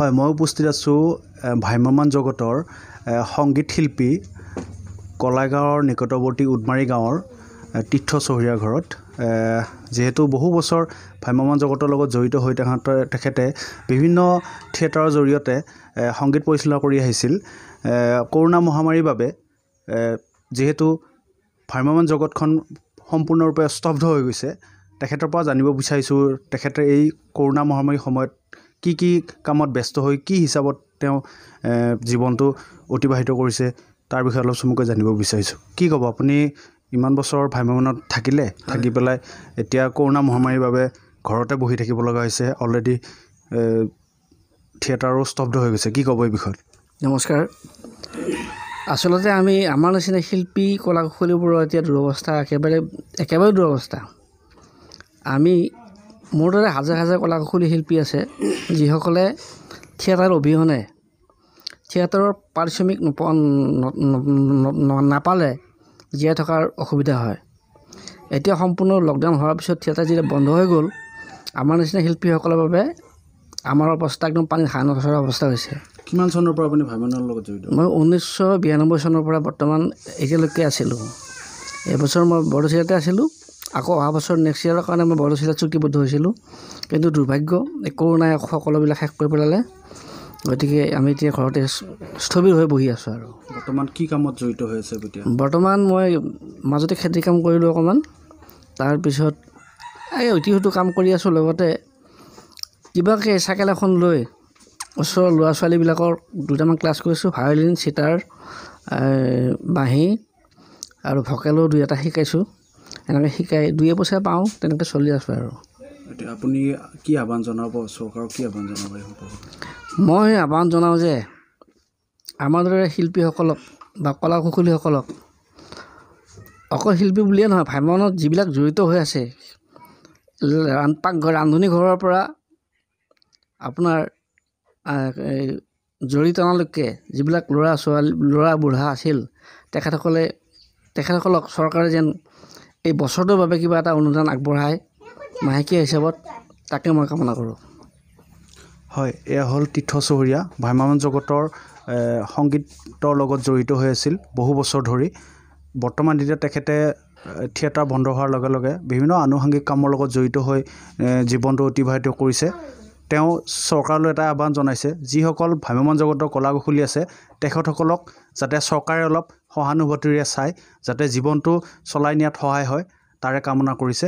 হয় মই উপস্থিত আছোঁ এ, ভ্ৰাম্যমাণ জগতৰ সংগীত শিল্পী কলাগাঁৱৰ নিকটৱৰ্তী উদমাৰী গাঁৱৰ তীৰ্থ চহৰীয়া ঘৰত। যিহেতু বহু বছৰ ভ্ৰাম্যমাণ জগতৰ লগত জড়িত হৈ তেখেতে তেখেতে বিভিন্ন থিয়েটাৰৰ জৰিয়তে সংগীত পৰিচালনা কৰি আহিছিল। কৰোণা মহামাৰীৰ বাবে যিহেতু ভ্ৰাম্যমাণ জগতখন সম্পূৰ্ণৰূপে স্তব্ধ হৈ গৈছে তেখেতৰ পৰা জানিব বিচাৰিছোঁ তেখেতে এই কৰোণা মহামাৰীৰ সময়ত কি কি কামত ব্যস্ত হৈ কি হিচাপত তেওঁ জীৱনটো অতিবাহিত কৰিছে তাৰ বিষয়ে অলপ চমুকৈ জানিব বিচাৰিছোঁ। কি ক'ব আপুনি? ইমান বছৰ ভ্ৰাম্যমাণত থাকিলে থাকি পেলাই এতিয়া কৰোণা মহামাৰীৰ বাবে ঘৰতে বহি থাকিব লগা হৈছে অলৰেডি থিয়েটাৰো স্তব্ধ হৈ গৈছে। কি ক'ব এই বিষয়ত? নমস্কাৰ। আচলতে আমি আমাৰ নিচিনা শিল্পী কলা কুশলীবোৰৰ এতিয়া দুৰৱস্থা একেবাৰে একেবাৰে দুৰৱস্থা। আমি মোৰ দৰে হাজাৰ হাজাৰ কলা কুশলী শিল্পী আছে যিসকলে থিয়েটাৰ অবিহনে থিয়েটাৰৰ পাৰিশ্ৰমিক নোপোৱা নাপালে জীয়াই থকাৰ অসুবিধা হয়। এতিয়া সম্পূৰ্ণ লকডাউন হোৱাৰ পিছত থিয়েটাৰ যেতিয়া বন্ধ হৈ গ'ল আমাৰ নিচিনা শিল্পীসকলৰ বাবে আমাৰ অৱস্থা একদম পানীত হাঁহ নচৰা অৱস্থা হৈছে। কিমান চনৰ পৰা আপুনি ভ্ৰাম্যমাণৰ লগত জড়িত? মই ঊনৈছশ বিৰান্নব্বৈ চনৰ পৰা বৰ্তমান এতিয়ালৈকে আছিলোঁ। এইবছৰ মই বৰদৈচিলাতে আছিলোঁ। আকৌ অহা বছৰ নেক্সট ইয়েৰৰ কাৰণে মই বৰদৈচিলাত চুক্তিবদ্ধ হৈছিলোঁ। কিন্তু দুৰ্ভাগ্য এই কৰোণাই সকলোবিলাক শেষ কৰি পেলালে। গতিকে আমি এতিয়া ঘৰতে স্থবিৰ হৈ বহি আছোঁ আৰু। বৰ্তমান কি কামত জড়িত হৈ আছে এতিয়া? বৰ্তমান মই মাজতে খেতি কাম কৰিলোঁ অকণমান। তাৰপিছত এই ইতিহতো কাম কৰি আছোঁ লগতে কিবাকৈ চাইকেল এখন লৈ ওচৰৰ ল'ৰা ছোৱালীবিলাকৰ দুটামান ক্লাছ কৰিছোঁ ভায়লিন চিটাৰ বাঁহী আৰু ভকেলো দুই এটা শিকাইছোঁ। এনেকৈ শিকাই দুই পইচা পাওঁ তেনেকৈ চলি আছোঁ আৰু। এতিয়া আপুনি কি আহ্বান জনাব চৰকাৰক কি আহ্বান জনাব মই আহ্বান জনাওঁ যে আমাৰ দৰে শিল্পীসকলক বা কলা কুশলীসকলক অকল শিল্পী বুলিয়ে নহয় ভ্ৰাম্যমাণত যিবিলাক জড়িত হৈ আছে পাকঘৰ ৰান্ধনী ঘৰৰ পৰা আপোনাৰ টনালৈকে যিবিলাক ল'ৰা ছোৱালী ল'ৰা বুঢ়া আছিল তেখেতসকলে তেখেতসকলক চৰকাৰে যেন এই বছৰটোৰ বাবে কিবা এটা অনুদান আগবঢ়ায় মাহেকীয়া হিচাপত তাকে মই কামনা কৰোঁ। হয় এয়া হ'ল তীৰ্থ চহৰীয়া ভ্ৰাম্যমাণ জগতৰ সংগীতৰ লগত জড়িত হৈ আছিল বহু বছৰ ধৰি। বৰ্তমান এতিয়া তেখেতে থিয়েটাৰ বন্ধ হোৱাৰ লগে লগে বিভিন্ন আনুষংগিক কামৰ লগত জড়িত হৈ জীৱনটো অতিবাহিত কৰিছে। তেওঁ চৰকাৰলৈ এটা আহ্বান জনাইছে যিসকল ভ্ৰাম্যমাণ জগতৰ কলা কুশলী আছে তেখেতসকলক যাতে চৰকাৰে অলপ সহানুভূতিৰে চাই যাতে জীৱনটো চলাই নিয়াত সহায় হয় তাৰে কামনা কৰিছে।